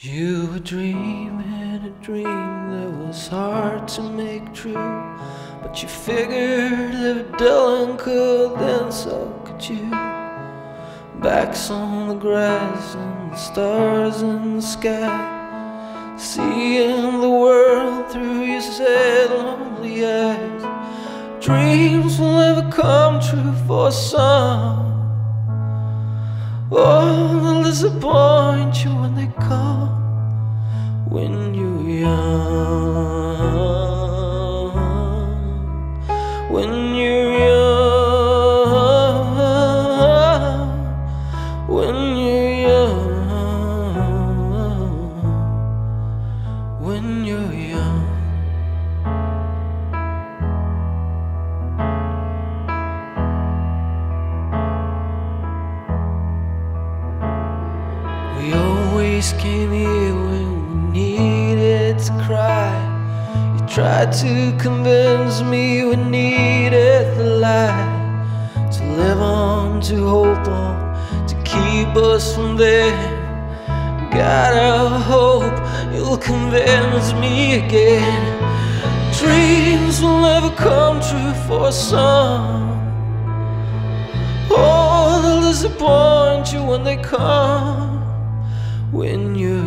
You were dreaming a dream that was hard to make true. But you figured if Dylan could, then so could you. Backs on the grass and the stars in the sky. Seeing the world through your sad, lonely eyes. Dreams will never come true for some. Oh, they'll disappoint you When you're young. When you're young. When you're young. We always came here when we needed to cry. You tried to convince me we needed the light to live on, to hope on, to keep us from there. Gotta hope you'll convince me again. Dreams will never come true for some. Oh, they'll disappoint you when they come when you're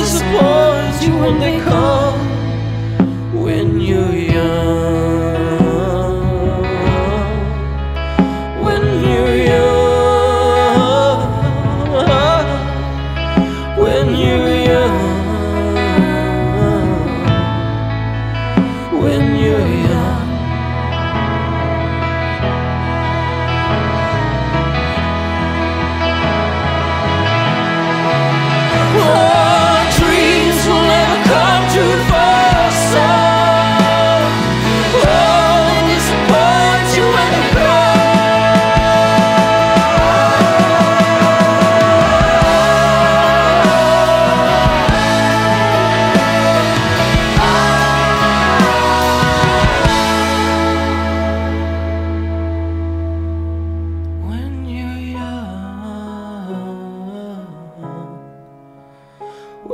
disappoint you when they come when you're young. When you're young. When you're young. When you're young.